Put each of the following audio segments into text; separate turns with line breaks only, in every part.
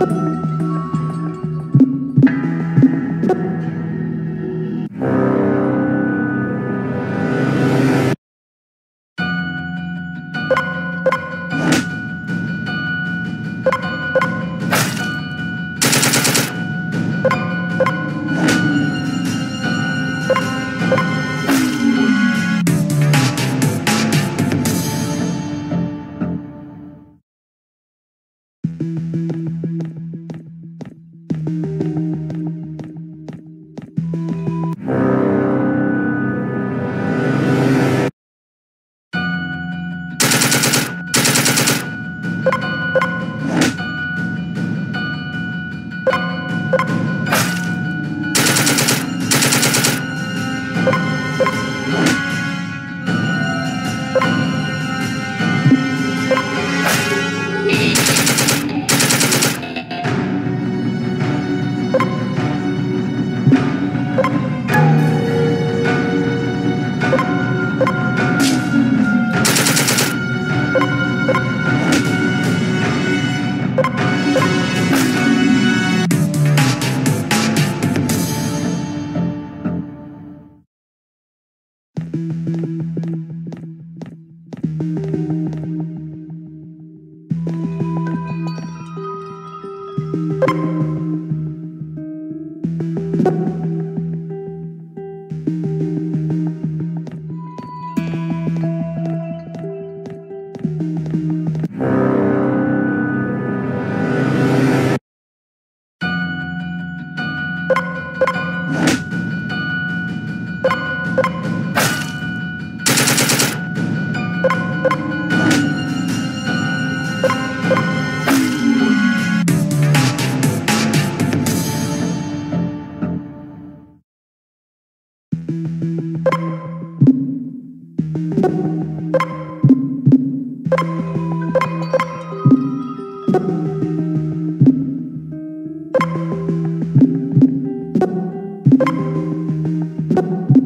you. thank you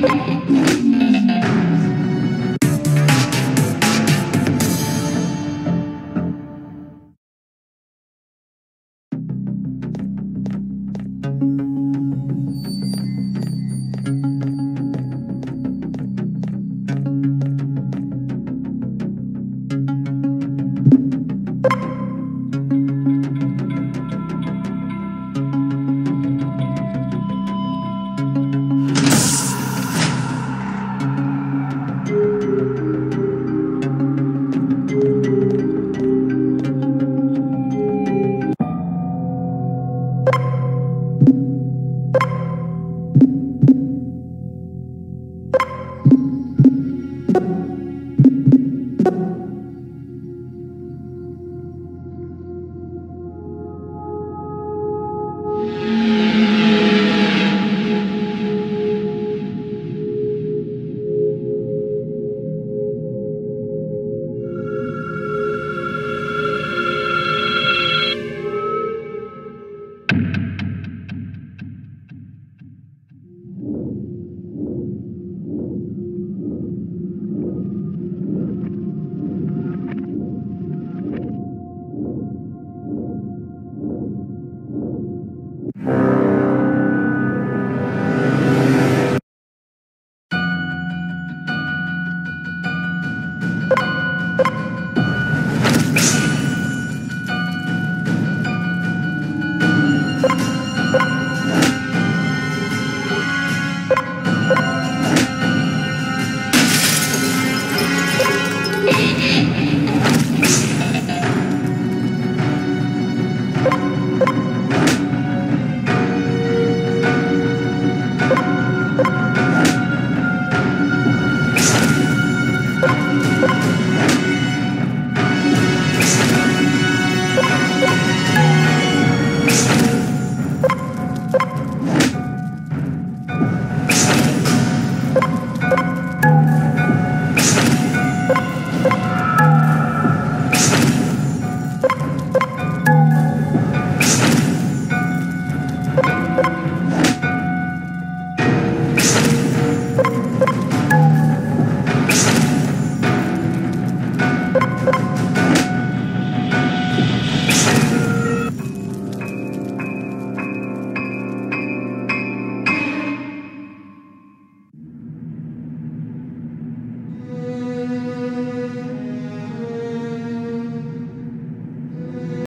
Thank you.